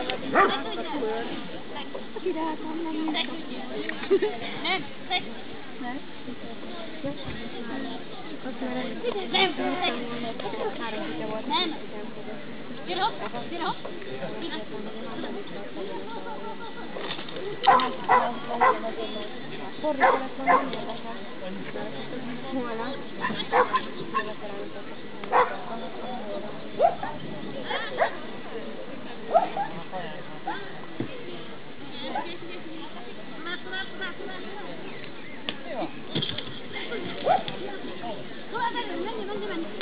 Kira, kom naar hier. Nee, nee. Hierop, hierop. Corre, corre, corre. Voilà. 对吧？我，过来，你们，你们，你们。